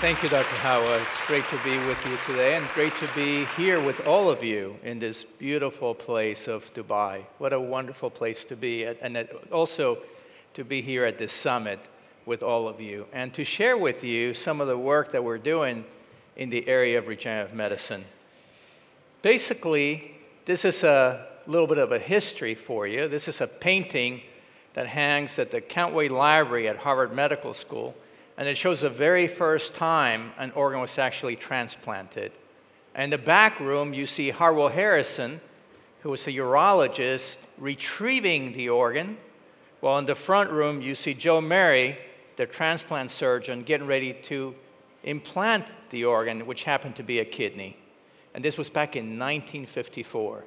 Thank you, Dr. Hawa. It's great to be with you today and great to be here with all of you in this beautiful place of Dubai. What a wonderful place to be, and also to be here at this summit with all of you and to share with you some of the work that we're doing in the area of regenerative medicine. Basically, this is a little bit of a history for you. This is a painting that hangs at the Countway Library at Harvard Medical School and it shows the very first time an organ was actually transplanted. And in the back room, you see Hartwell Harrison, who was a urologist, retrieving the organ, while in the front room, you see Joe Murray, the transplant surgeon, getting ready to implant the organ, which happened to be a kidney. And this was back in 1954.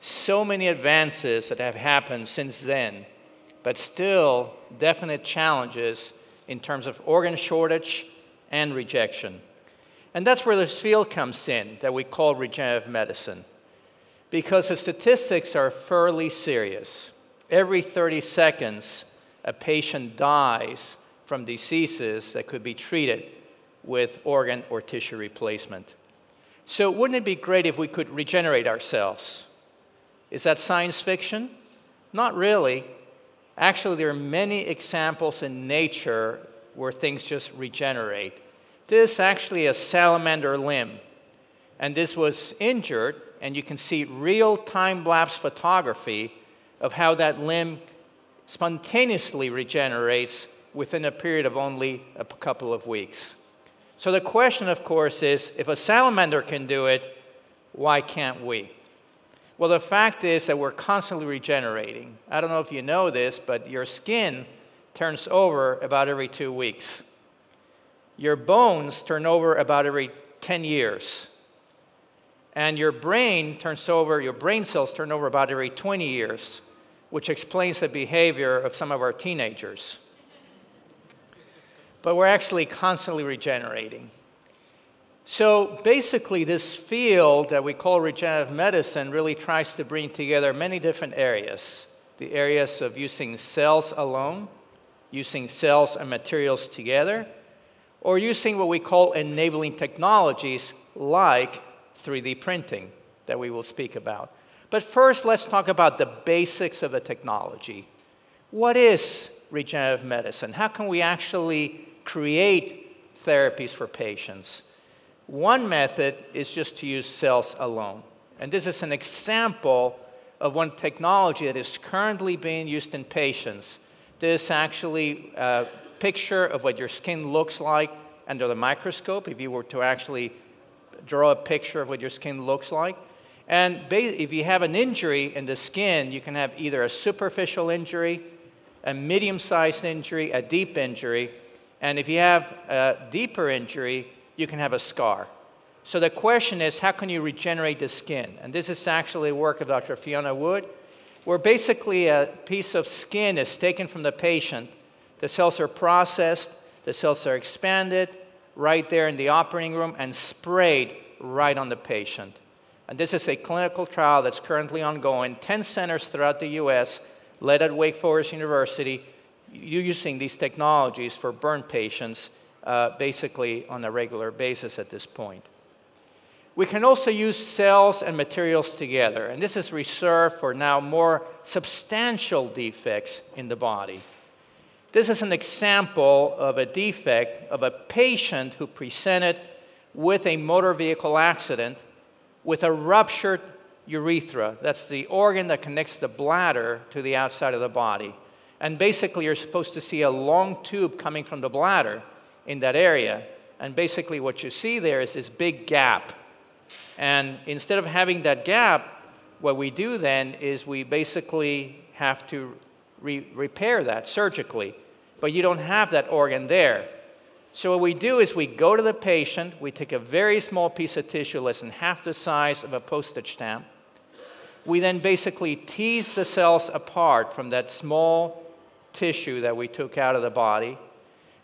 So many advances that have happened since then, but still definite challenges in terms of organ shortage and rejection. And that's where this field comes in that we call regenerative medicine. Because the statistics are fairly serious. Every 30 seconds, a patient dies from diseases that could be treated with organ or tissue replacement. So, wouldn't it be great if we could regenerate ourselves? Is that science fiction? Not really. Actually, there are many examples in nature where things just regenerate. This is actually a salamander limb, and this was injured, and you can see real time lapse photography of how that limb spontaneously regenerates within a period of only a couple of weeks. So the question, of course, is if a salamander can do it, why can't we? Well, the fact is that we're constantly regenerating. I don't know if you know this, but your skin turns over about every two weeks. Your bones turn over about every 10 years. And your brain turns over, your brain cells turn over about every 20 years, which explains the behavior of some of our teenagers. But we're actually constantly regenerating. So basically, this field that we call regenerative medicine really tries to bring together many different areas the areas of using cells alone, using cells and materials together, or using what we call enabling technologies like 3D printing that we will speak about. But first, let's talk about the basics of the technology. What is regenerative medicine? How can we actually create therapies for patients? One method is just to use cells alone. And this is an example of one technology that is currently being used in patients. This is actually a picture of what your skin looks like under the microscope, if you were to actually draw a picture of what your skin looks like. And if you have an injury in the skin, you can have either a superficial injury, a medium sized injury, a deep injury. And if you have a deeper injury, you can have a scar. So the question is, how can you regenerate the skin? And this is actually work of Dr. Fiona Wood, where basically a piece of skin is taken from the patient, the cells are processed, the cells are expanded right there in the operating room and sprayed right on the patient. And this is a clinical trial that's currently ongoing, 10 centers throughout the US, led at Wake Forest University, using these technologies for burn patients uh, basically on a regular basis at this point. We can also use cells and materials together, and this is reserved for now more substantial defects in the body. This is an example of a defect of a patient who presented with a motor vehicle accident with a ruptured urethra. That's the organ that connects the bladder to the outside of the body. And basically, you're supposed to see a long tube coming from the bladder in that area. And basically, what you see there is this big gap. And instead of having that gap, what we do then is we basically have to re repair that surgically. But you don't have that organ there. So, what we do is we go to the patient, we take a very small piece of tissue, less than half the size of a postage stamp. We then basically tease the cells apart from that small tissue that we took out of the body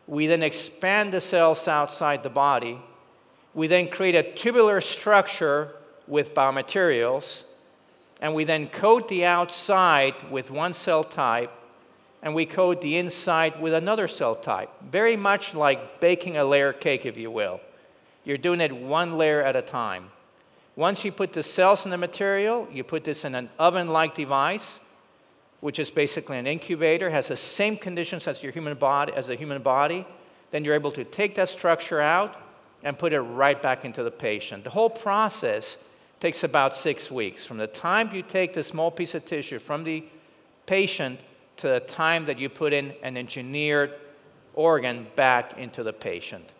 we then expand the cells outside the body. We then create a tubular structure with biomaterials. And we then coat the outside with one cell type. and we coat the inside with another cell type, very much like baking a layer cake, if you will. You're doing it one layer at a time. Once you put the cells in the material, you put this in an oven-like device, which is basically an incubator, has the same conditions as your human body, as a human body. Then you're able to take that structure out and put it right back into the patient. The whole process takes about six weeks. From the time you take the small piece of tissue from the patient to the time that you put in an engineered organ back into the patient.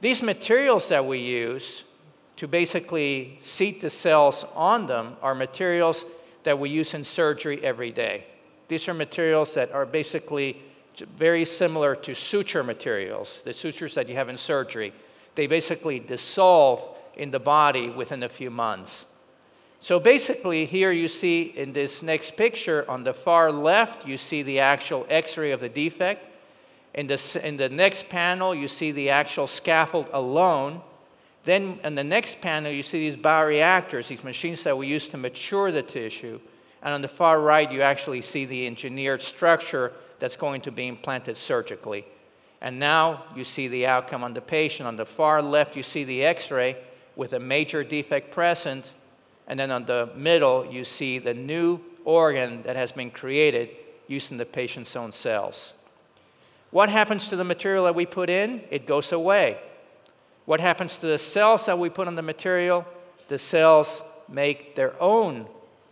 These materials that we use to basically seat the cells on them are materials that we use in surgery every day. These are materials that are basically very similar to suture materials, the sutures that you have in surgery. They basically dissolve in the body within a few months. So basically, here you see in this next picture on the far left, you see the actual x ray of the defect. In the, in the next panel, you see the actual scaffold alone. Then in the next panel, you see these bioreactors, these machines that we use to mature the tissue. And on the far right, you actually see the engineered structure that's going to be implanted surgically. And now you see the outcome on the patient. On the far left, you see the x ray with a major defect present. And then on the middle, you see the new organ that has been created using the patient's own cells. What happens to the material that we put in? It goes away. What happens to the cells that we put on the material? The cells make their own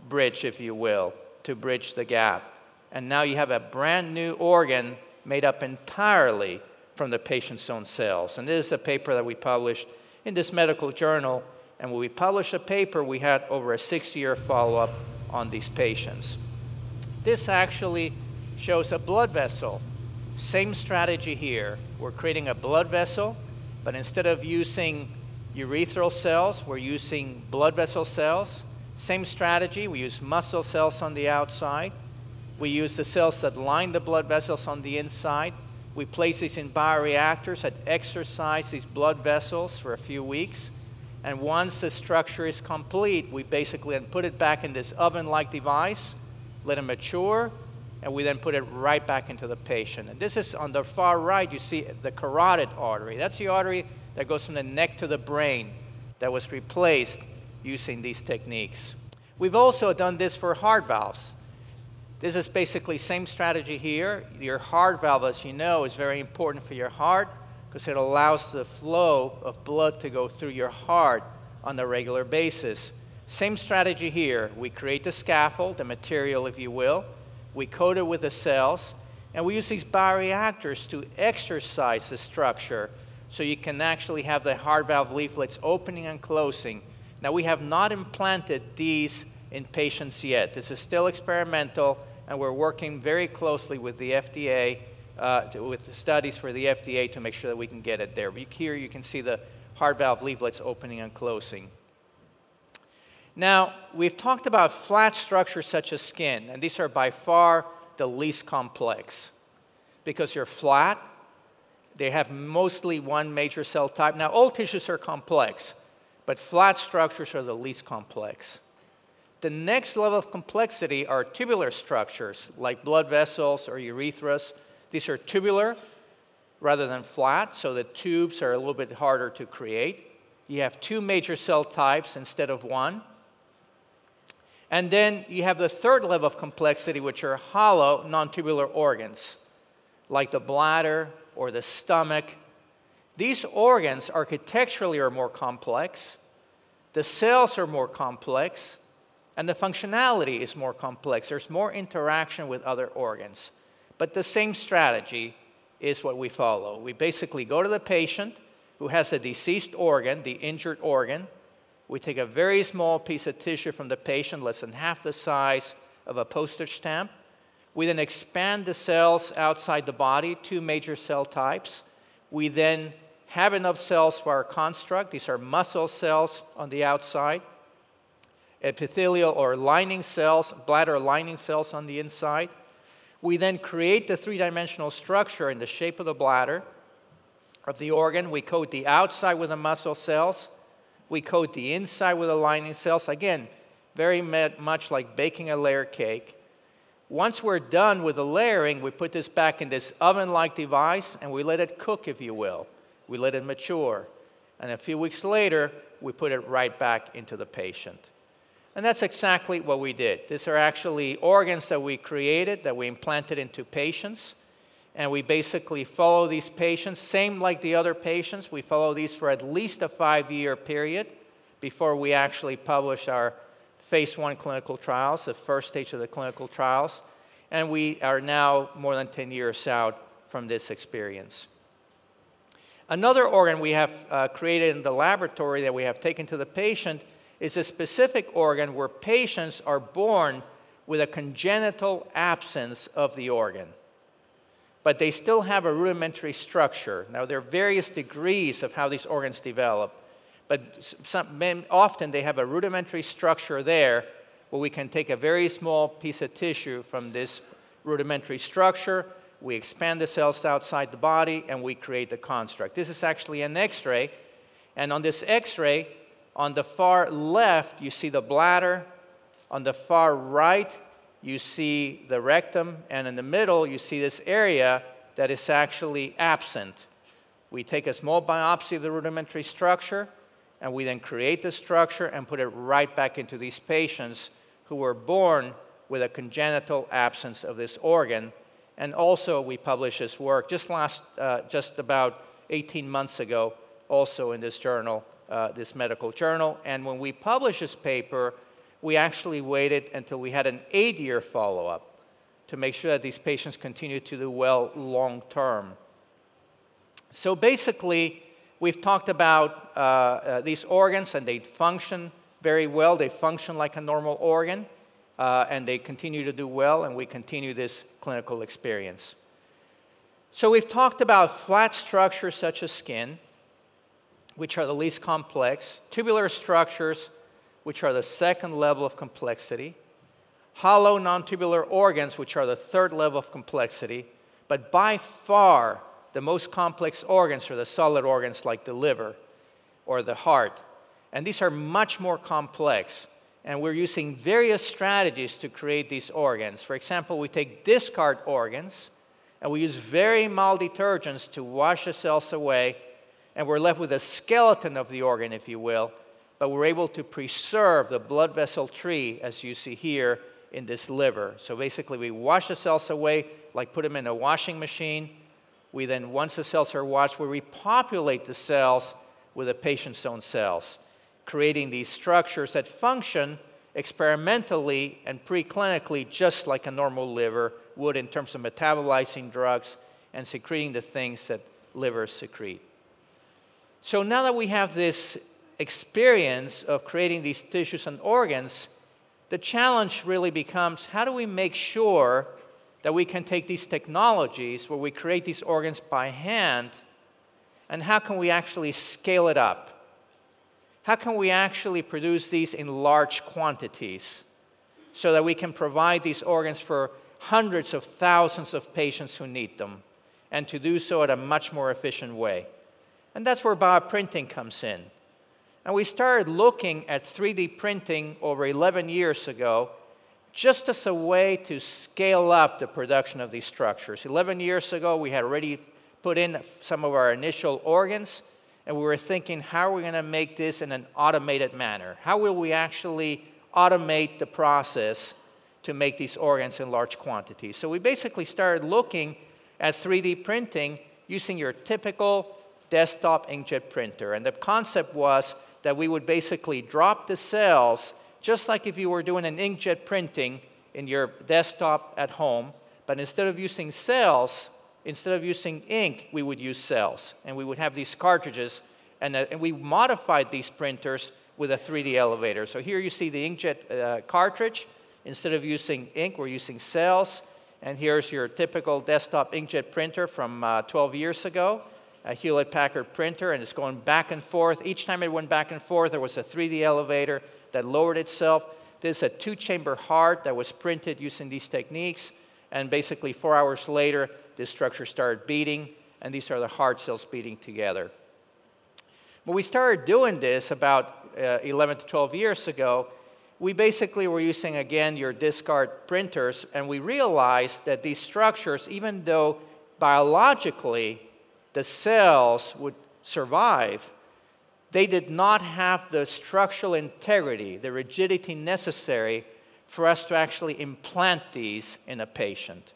bridge, if you will, to bridge the gap. And now you have a brand new organ made up entirely from the patient's own cells. And this is a paper that we published in this medical journal. And when we published a paper, we had over a six year follow up on these patients. This actually shows a blood vessel. Same strategy here. We're creating a blood vessel but instead of using urethral cells, we're using blood vessel cells. Same strategy, we use muscle cells on the outside. We use the cells that line the blood vessels on the inside. We place these in bioreactors that exercise these blood vessels for a few weeks. And once the structure is complete, we basically then put it back in this oven-like device, let it mature, and we then put it right back into the patient. And this is on the far right, you see the carotid artery. That's the artery that goes from the neck to the brain that was replaced using these techniques. We've also done this for heart valves. This is basically same strategy here. Your heart valve, as you know, is very important for your heart because it allows the flow of blood to go through your heart on a regular basis. Same strategy here. We create the scaffold, the material, if you will we coat it with the cells, and we use these bioreactors to exercise the structure so you can actually have the heart valve leaflets opening and closing. Now, we have not implanted these in patients yet. This is still experimental, and we're working very closely with the FDA, uh, to, with the studies for the FDA to make sure that we can get it there. But Here you can see the heart valve leaflets opening and closing. Now, we've talked about flat structures such as skin, and these are by far the least complex because they're flat. They have mostly one major cell type. Now, all tissues are complex, but flat structures are the least complex. The next level of complexity are tubular structures like blood vessels or urethras. These are tubular rather than flat, so the tubes are a little bit harder to create. You have two major cell types instead of one. And then you have the third level of complexity, which are hollow, non-tubular organs, like the bladder or the stomach. These organs architecturally are more complex, the cells are more complex, and the functionality is more complex. There's more interaction with other organs. But the same strategy is what we follow. We basically go to the patient who has a deceased organ, the injured organ, we take a very small piece of tissue from the patient, less than half the size of a postage stamp. We then expand the cells outside the body, two major cell types. We then have enough cells for our construct. These are muscle cells on the outside, epithelial or lining cells, bladder lining cells on the inside. We then create the three dimensional structure in the shape of the bladder of the organ. We coat the outside with the muscle cells. We coat the inside with the lining cells. Again, very much like baking a layer cake. Once we're done with the layering, we put this back in this oven like device and we let it cook, if you will. We let it mature. And a few weeks later, we put it right back into the patient. And that's exactly what we did. These are actually organs that we created, that we implanted into patients. And we basically follow these patients, same like the other patients. We follow these for at least a five year period before we actually publish our phase one clinical trials, the first stage of the clinical trials. And we are now more than 10 years out from this experience. Another organ we have uh, created in the laboratory that we have taken to the patient is a specific organ where patients are born with a congenital absence of the organ. But they still have a rudimentary structure. Now, there are various degrees of how these organs develop, but some, often they have a rudimentary structure there where we can take a very small piece of tissue from this rudimentary structure we expand the cells outside the body, and we create the construct. This is actually an x ray. And on this x ray, on the far left, you see the bladder. On the far right, you see the rectum. And in the middle, you see this area that is actually absent. We take a small biopsy of the rudimentary structure, and we then create the structure and put it right back into these patients who were born with a congenital absence of this organ and also, we published this work just last, uh, just about 18 months ago, also in this journal, uh, this medical journal. And when we published this paper, we actually waited until we had an eight year follow up to make sure that these patients continue to do well long term. So basically, we've talked about uh, uh, these organs and they function very well. They function like a normal organ uh, and they continue to do well, and we continue this clinical experience. So, we've talked about flat structures such as skin, which are the least complex, tubular structures, which are the second level of complexity, hollow non-tubular organs, which are the third level of complexity, but by far the most complex organs are the solid organs like the liver or the heart. And these are much more complex and we're using various strategies to create these organs. For example, we take discard organs and we use very mild detergents to wash the cells away, and we're left with a skeleton of the organ, if you will, but we're able to preserve the blood vessel tree, as you see here in this liver. So basically, we wash the cells away, like put them in a washing machine. We then, once the cells are washed, we repopulate the cells with the patient's own cells creating these structures that function experimentally and preclinically just like a normal liver would in terms of metabolizing drugs and secreting the things that livers secrete. So now that we have this experience of creating these tissues and organs, the challenge really becomes how do we make sure that we can take these technologies where we create these organs by hand and how can we actually scale it up? how can we actually produce these in large quantities so that we can provide these organs for hundreds of thousands of patients who need them and to do so at a much more efficient way? And that's where bioprinting comes in. And we started looking at 3D printing over 11 years ago just as a way to scale up the production of these structures. 11 years ago, we had already put in some of our initial organs and we were thinking, how are we going to make this in an automated manner? How will we actually automate the process to make these organs in large quantities? So we basically started looking at 3D printing using your typical desktop inkjet printer. And the concept was that we would basically drop the cells just like if you were doing an inkjet printing in your desktop at home, but instead of using cells, instead of using ink, we would use cells. And we would have these cartridges, and, uh, and we modified these printers with a 3D elevator. So here you see the inkjet uh, cartridge. Instead of using ink, we're using cells. And here's your typical desktop inkjet printer from uh, 12 years ago, a Hewlett Packard printer, and it's going back and forth. Each time it went back and forth, there was a 3D elevator that lowered itself. This is a two chamber heart that was printed using these techniques. And basically, four hours later, this structure started beating, and these are the heart cells beating together. When we started doing this about uh, 11 to 12 years ago, we basically were using, again, your discard printers, and we realized that these structures, even though biologically the cells would survive, they did not have the structural integrity, the rigidity necessary for us to actually implant these in a patient.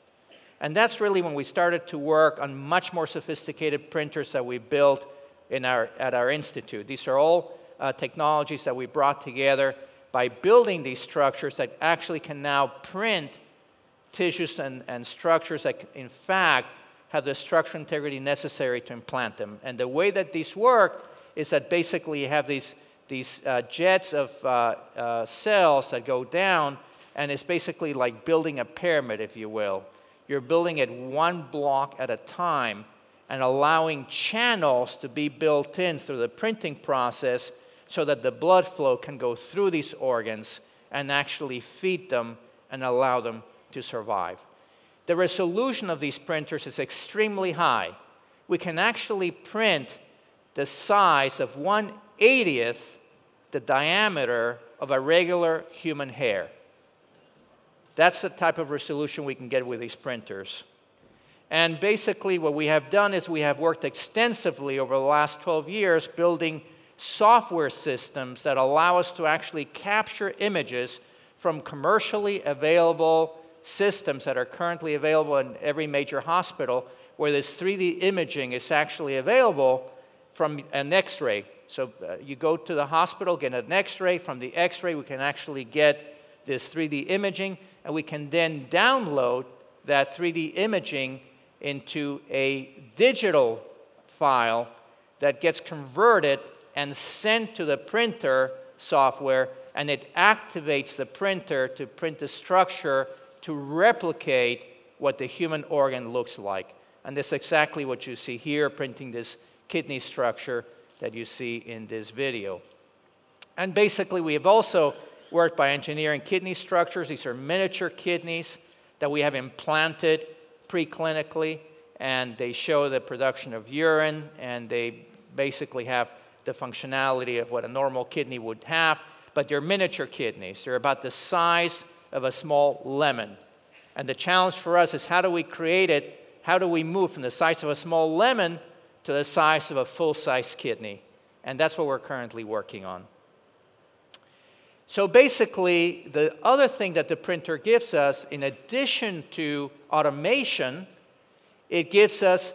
And that's really when we started to work on much more sophisticated printers that we built in our, at our institute. These are all uh, technologies that we brought together by building these structures that actually can now print tissues and, and structures that, in fact, have the structural integrity necessary to implant them. And the way that these work is that basically you have these, these uh, jets of uh, uh, cells that go down, and it's basically like building a pyramid, if you will. You're building it one block at a time and allowing channels to be built in through the printing process so that the blood flow can go through these organs and actually feed them and allow them to survive. The resolution of these printers is extremely high. We can actually print the size of 1 80th the diameter of a regular human hair. That's the type of resolution we can get with these printers. And basically, what we have done is we have worked extensively over the last 12 years building software systems that allow us to actually capture images from commercially available systems that are currently available in every major hospital, where this 3D imaging is actually available from an x ray. So uh, you go to the hospital, get an x ray. From the x ray, we can actually get this 3D imaging, and we can then download that 3D imaging into a digital file that gets converted and sent to the printer software, and it activates the printer to print the structure to replicate what the human organ looks like. And that's exactly what you see here, printing this kidney structure that you see in this video. And basically, we have also worked by engineering kidney structures. These are miniature kidneys that we have implanted preclinically, and they show the production of urine, and they basically have the functionality of what a normal kidney would have, but they're miniature kidneys. They're about the size of a small lemon. And the challenge for us is how do we create it? How do we move from the size of a small lemon to the size of a full size kidney? And that's what we're currently working on. So basically, the other thing that the printer gives us, in addition to automation, it gives us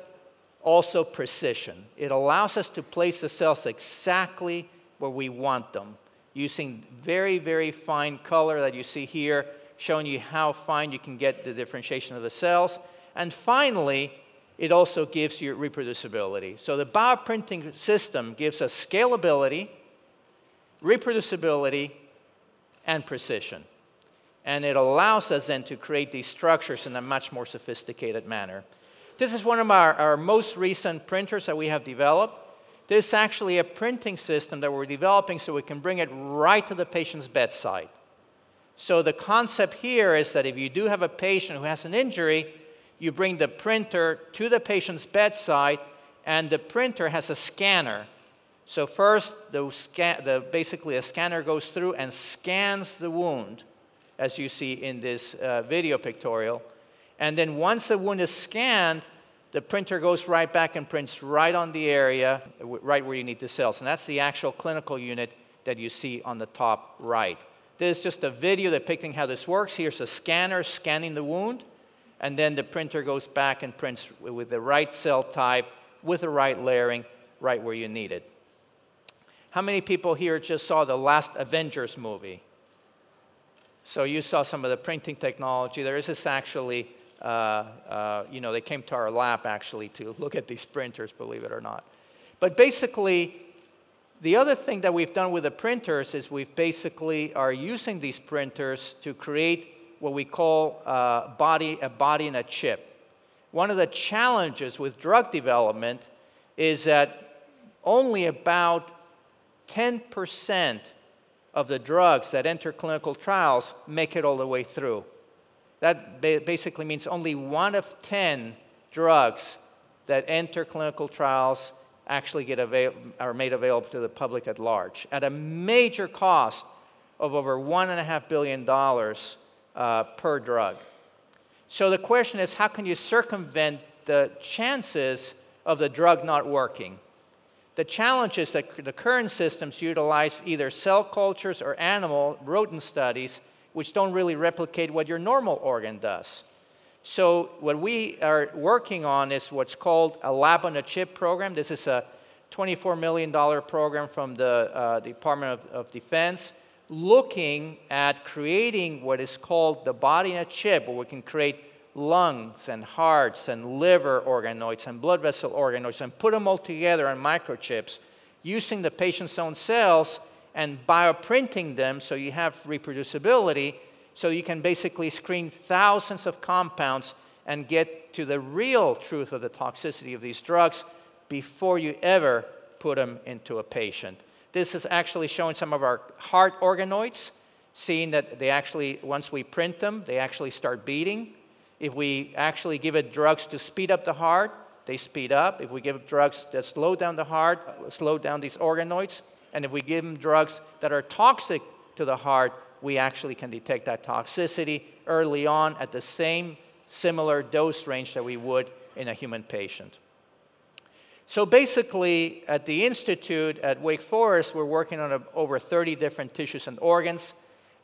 also precision. It allows us to place the cells exactly where we want them using very, very fine color that you see here, showing you how fine you can get the differentiation of the cells. And finally, it also gives you reproducibility. So the bioprinting system gives us scalability, reproducibility, and precision. And it allows us then to create these structures in a much more sophisticated manner. This is one of our, our most recent printers that we have developed. This is actually a printing system that we're developing so we can bring it right to the patient's bedside. So the concept here is that if you do have a patient who has an injury, you bring the printer to the patient's bedside, and the printer has a scanner. So first, the, the basically a scanner goes through and scans the wound, as you see in this uh, video pictorial. And then once the wound is scanned, the printer goes right back and prints right on the area, right where you need the cells. And that's the actual clinical unit that you see on the top right. This is just a video depicting how this works. Here's a scanner scanning the wound, and then the printer goes back and prints with the right cell type, with the right layering, right where you need it. How many people here just saw the last Avengers movie? So you saw some of the printing technology. There is this actually uh, uh, you know, they came to our lab actually to look at these printers, believe it or not. But basically, the other thing that we've done with the printers is we've basically are using these printers to create what we call uh, body, a body in a chip. One of the challenges with drug development is that only about 10% of the drugs that enter clinical trials make it all the way through. That basically means only one of 10 drugs that enter clinical trials actually get avail- are made available to the public at large at a major cost of over $1.5 billion uh, per drug. So the question is how can you circumvent the chances of the drug not working? The challenge is that the current systems utilize either cell cultures or animal rodent studies, which don't really replicate what your normal organ does. So, what we are working on is what's called a lab on a chip program. This is a $24 million program from the uh, Department of, of Defense looking at creating what is called the body in a chip, where we can create lungs and hearts and liver organoids and blood vessel organoids and put them all together on microchips using the patient's own cells and bioprinting them so you have reproducibility so you can basically screen thousands of compounds and get to the real truth of the toxicity of these drugs before you ever put them into a patient. This is actually showing some of our heart organoids, seeing that they actually, once we print them, they actually start beating. If we actually give it drugs to speed up the heart, they speed up. If we give drugs that slow down the heart, slow down these organoids. And if we give them drugs that are toxic to the heart, we actually can detect that toxicity early on at the same similar dose range that we would in a human patient. So basically, at the Institute at Wake Forest, we're working on a, over 30 different tissues and organs.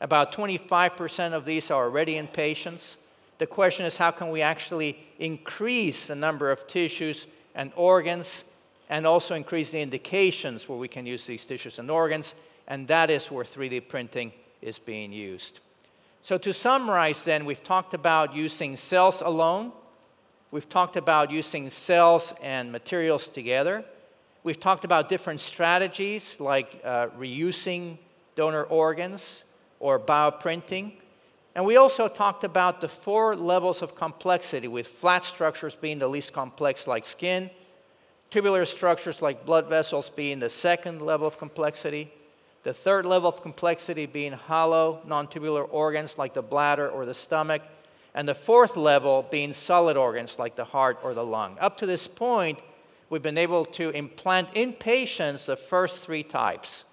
About 25% of these are already in patients. The question is how can we actually increase the number of tissues and organs and also increase the indications where we can use these tissues and organs, and that is where 3D printing is being used. So, to summarize, then, we've talked about using cells alone, we've talked about using cells and materials together, we've talked about different strategies like uh, reusing donor organs or bioprinting. And we also talked about the four levels of complexity, with flat structures being the least complex, like skin, tubular structures like blood vessels being the second level of complexity, the third level of complexity being hollow, non-tubular organs like the bladder or the stomach, and the fourth level being solid organs like the heart or the lung. Up to this point, we've been able to implant in patients the first three types.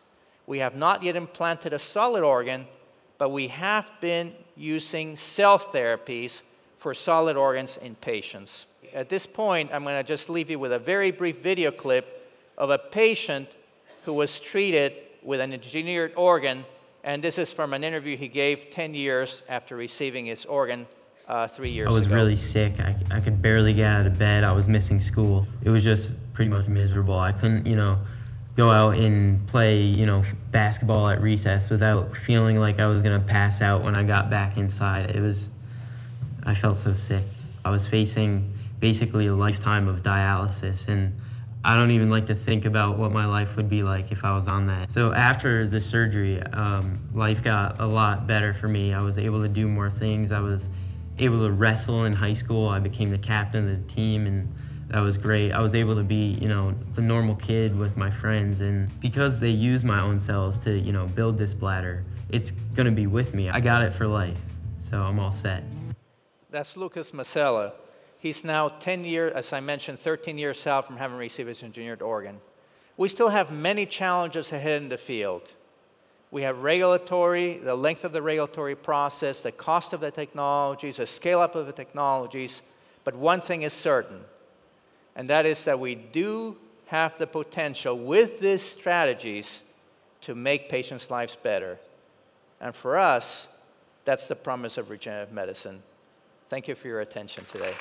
We have not yet implanted a solid organ, but we have been using cell therapies for solid organs in patients. At this point, I'm going to just leave you with a very brief video clip of a patient who was treated with an engineered organ, and this is from an interview he gave 10 years after receiving his organ uh, three years ago. I was ago. really sick. I, I could barely get out of bed. I was missing school. It was just pretty much miserable. I couldn't, you know, go out and play, you know, basketball at recess without feeling like I was going to pass out when I got back inside. It was, I felt so sick. I was facing basically a lifetime of dialysis and I don't even like to think about what my life would be like if I was on that. So after the surgery, um, life got a lot better for me. I was able to do more things. I was able to wrestle in high school. I became the captain of the team, and that was great. I was able to be, you know, the normal kid with my friends, and because they use my own cells to, you know, build this bladder, it's gonna be with me. I got it for life, so I'm all set. That's Lucas Massella. He's now 10 years, as I mentioned, 13 years out from having received his engineered organ. We still have many challenges ahead in the field. We have regulatory, the length of the regulatory process, the cost of the technologies, the scale up of the technologies. But one thing is certain, and that is that we do have the potential with these strategies to make patients' lives better. And for us, that's the promise of regenerative medicine. Thank you for your attention today.